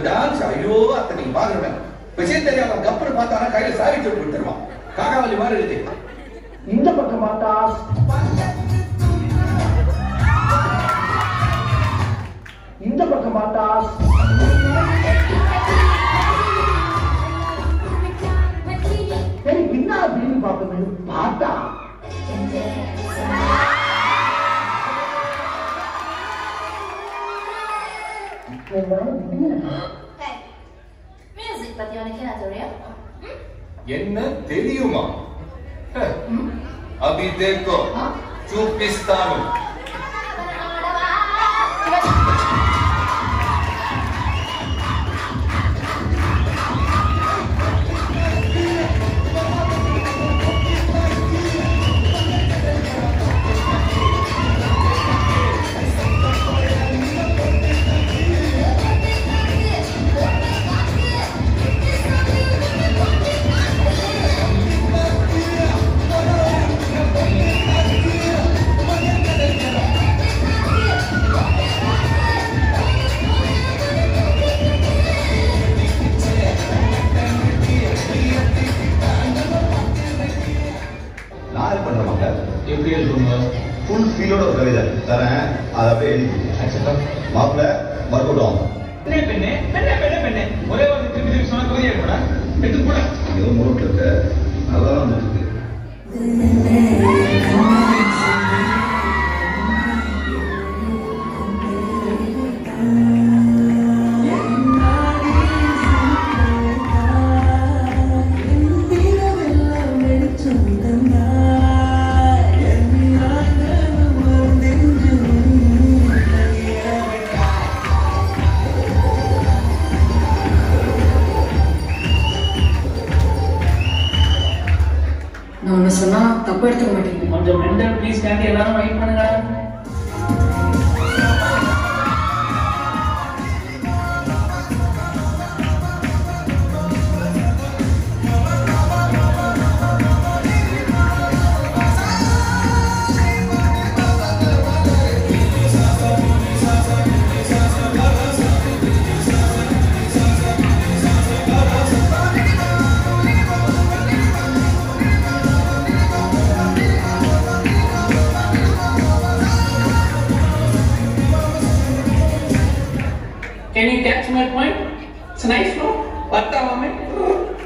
ஒரு டான்ஸ் ஐயோ அத்தனை பாக்குறவன் விஷயம் தெரியாம கப்பல் பார்த்தானா கையில சாவி சொல்லி கொடுத்துருவான். காக்காவலி மாதிரி இருக்கு. இந்த பக்கம் பார்த்தா மியூசிக் பத்தி உனக்கு என்ன தெரியும் என்ன தெரியுமா ஹ, அபி எப்படி எழுதுங்க ஃபுல் ஃபீலோட ஒரு கவிதை. தரேன். அதை அப்படியே எழுதி மாப்பிள்ள பெண்ணே பெண்ணே பெண்ணே எடுத்துக்க மாட்டீங்க கொஞ்சம் மெண்டல் ப்ளீஸ் கேண்டி எல்லாரும் வெயிட் பண்ணுங்க. Can you catch my point? It's nice, no? Varta moment.